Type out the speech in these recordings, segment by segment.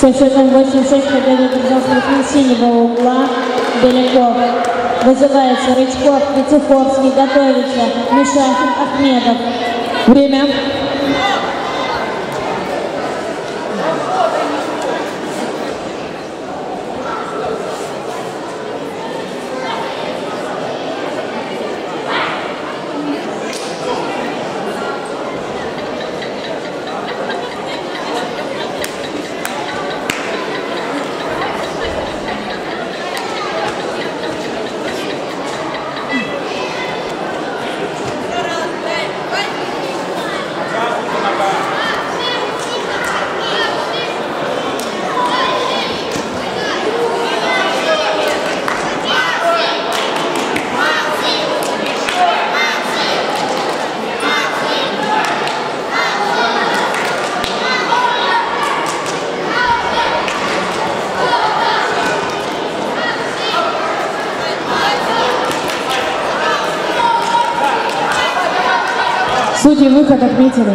Со счетом 8-6 победу спортсмен синего угла Беляков. Вызывается Рычков, Вицеховский, готовится Мишахин, Ахмедов. Время. Судьи выход отметили.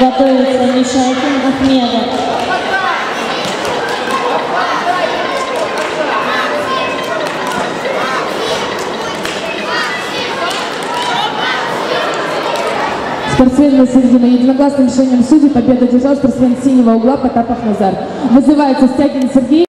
Готовится Мишахин, Ахмедов. Спортсмен Середина единогласным решением судей победу одержал спортсмен синего угла Потапов Назар. Вызывается Стягин Сергей.